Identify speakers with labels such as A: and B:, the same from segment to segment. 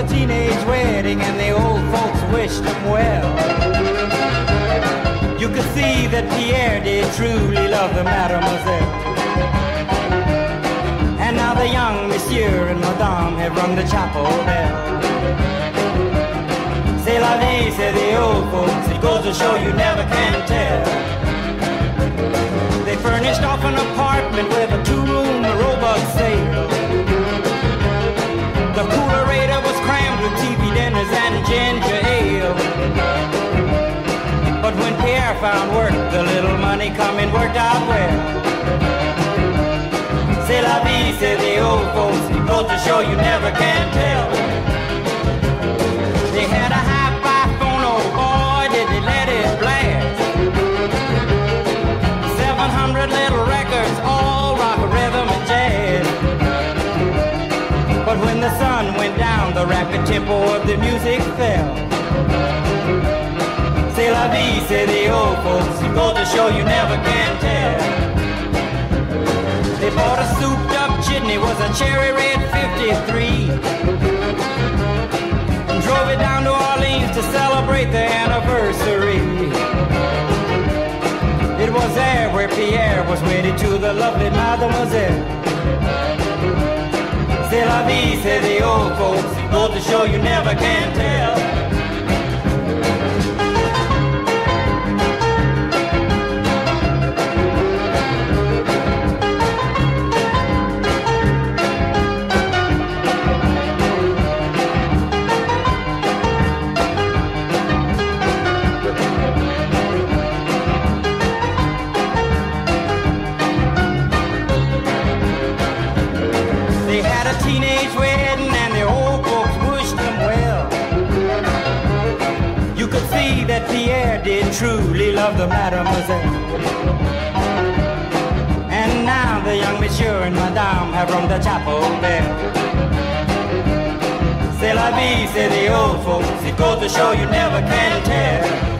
A: a teenage wedding and the old folks wished him well. You could see that Pierre did truly love the mademoiselle. And now the young monsieur and madame have rung the chapel bell. C'est la vie, say the old folks. It goes to show you never can tell. They furnished off an apartment with a two-room Roebuck sale. TV dinners and ginger ale. But when Pierre found work, the little money coming worked out well. C'est la vie, say the old folks. Goes to show you never can tell. They had a the rapid tempo of the music fell. C'est la vie, say the old folks. It goes to show you never can tell. They bought a souped up jitney, was a cherry red 53. And drove it down to Orleans to celebrate the anniversary. It was there where Pierre was wedded to the lovely mademoiselle. Goes to show you never can tell. The mademoiselle. And now the young monsieur and madame have rung the chapel bell. C'est la vie, say the old folks. It goes to show you never can tell.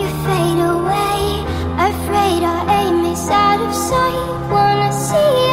B: You fade away. Afraid our aim is out of sight. Wanna see